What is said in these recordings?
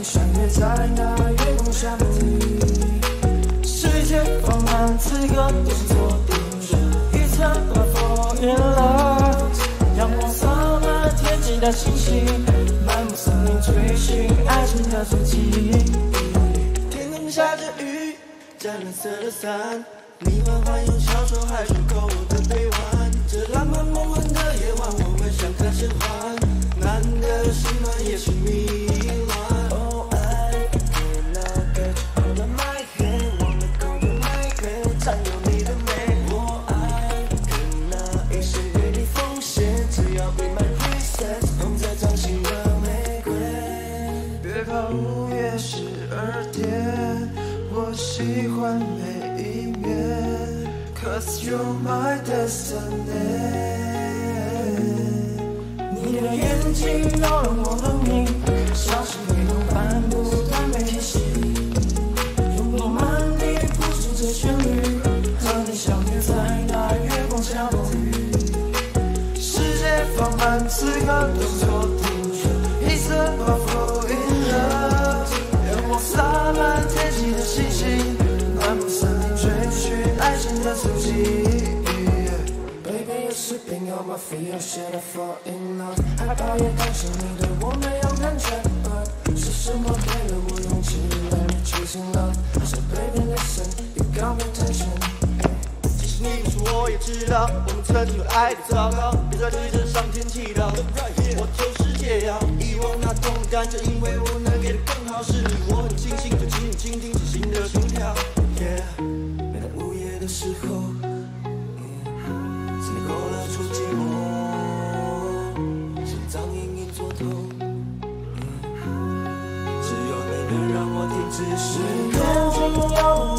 你相约在那月光下梦里。世界放慢，此刻不是错定着。一寸不放眼了，阳光洒满天际的星星，漫步森林追寻爱情的足迹。天空下着雨，湛蓝色的伞，你缓缓用小手还住口我的臂弯。这浪漫梦幻的夜晚，我们相看甚欢，难得心暖也是迷。喜欢每一面，Cause you're my destiny。你的眼睛扰乱我的命，feet, or should I fall in love？害怕也担心你对我没有感觉，呃是什么给了我勇气？Let me choose in love。So baby, listen, you got my attention。即使你不说，我也知道，我们曾经有爱的糟糕。别再对着上天祈祷，我就是解药，遗忘那痛感，就因为我能给的更好。是你，我很庆幸，就请你倾听着心的心跳。Yeah，每当午夜的时候，让我停止失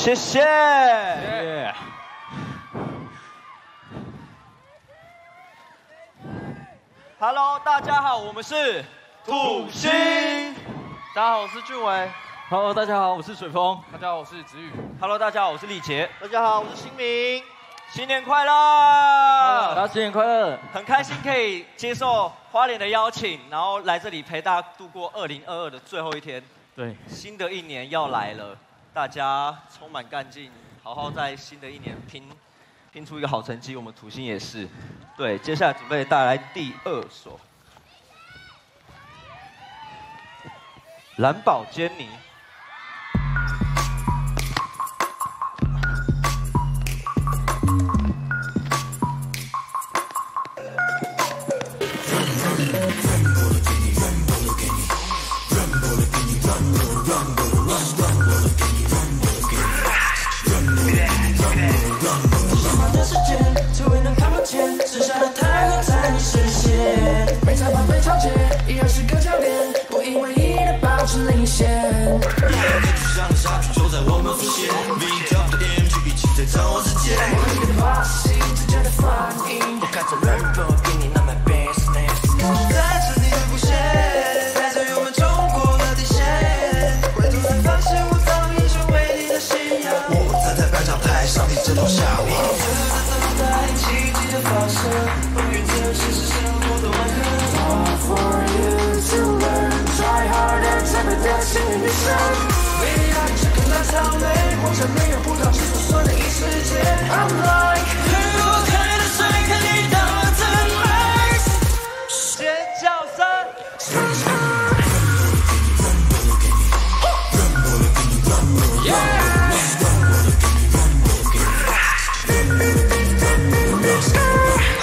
谢谢。Hello，大家好，我们是土星。大家好，我是俊伟。Hello，大家好，我是水峰。大家好，我是子宇。Hello，大家好，我是李杰。大家好，我是新明。新年快乐！大家新年快乐！很开心可以接受花莲的邀请，然后来这里陪大家度过二零二二的最后一天。对，新的一年要来了，大家充满干劲，好好在新的一年拼拼出一个好成绩。我们土星也是。对，接下来准备带来第二首《蓝宝坚尼》。掌握之间。你的把戏直接的反应，我看着人不给你那么 business，带着你的弧线，带着我们冲过了底线，回头才发现我早已成为你的信仰。我站在颁奖台上，你这头下我。等待奇迹的发生，不愿这是是生活的万能。Hard for you to learn, try harder 才配得幸运女神。未来是更大我看得帅，看你当真美。尖叫声。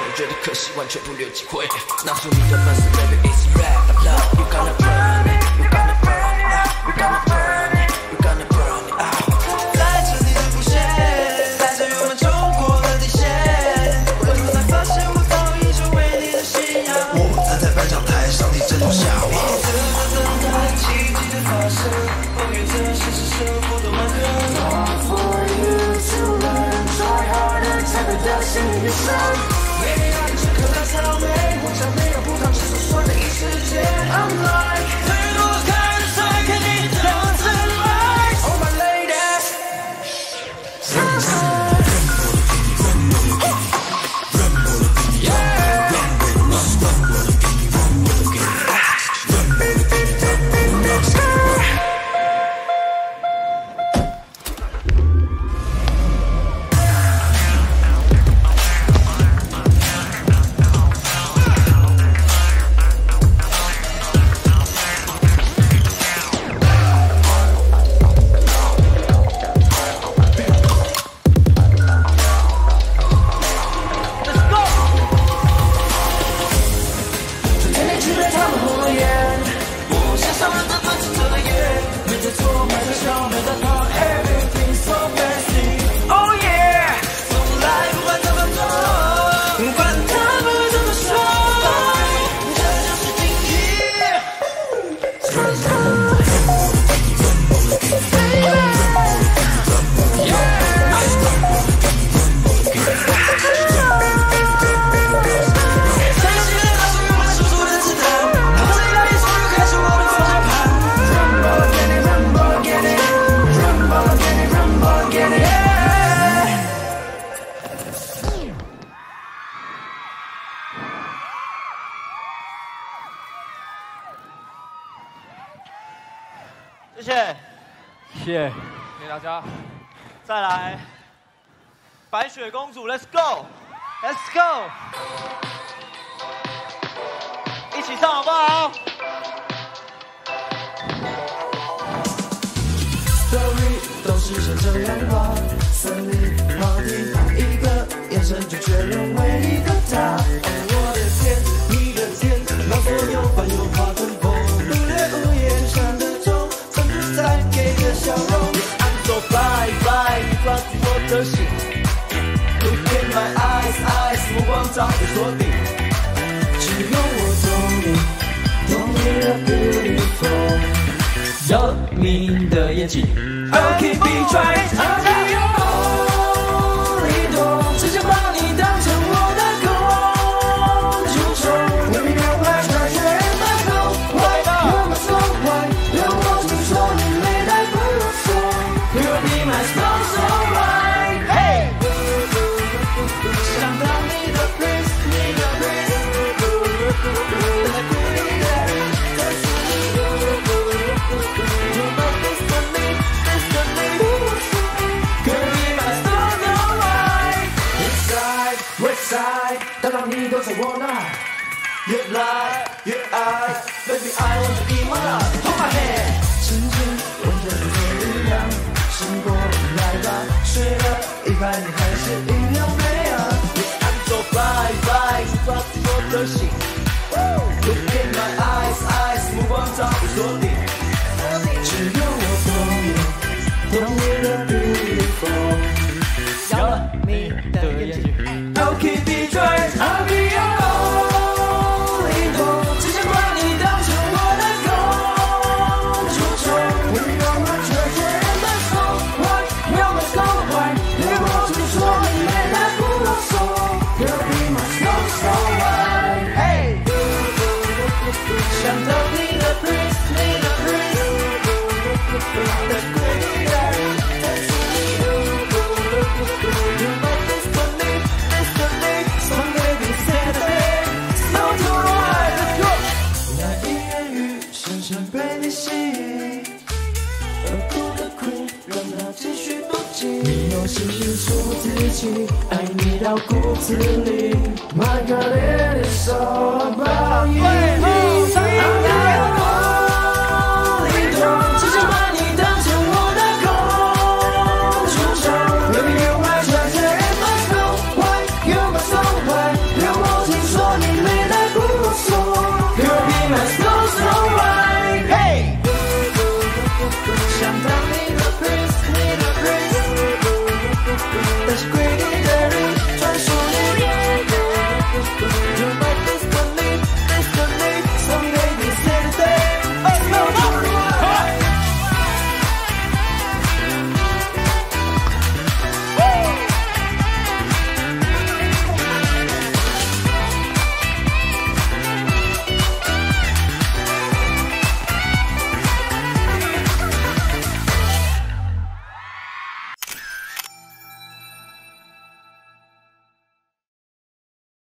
我觉得可惜，完全不留机会。拿出你的本事，baby 为了他，我愿意。谢谢。谢谢。大家。再来，白雪公主，Let's go，Let's go，一起唱好不好？Story 都是像这样画，森林跑题，一个眼神就确认唯一的他。Look in my eyes eyes，目光早已锁定。只有我懂你，懂你的 beautiful。有你的眼睛，I'll keep it right。越爱，Baby I want to be my love，Hold my hand。轻轻吻着你的力量，醒过来吧，睡了一百年还是一样美啊。I'm so fly fly，你抓住我的心。Look in my eyes eyes，目光早已锁定。只有我懂你，懂你的 beautiful。I need alcohol to live. My God, it is all about you. Hey, hey.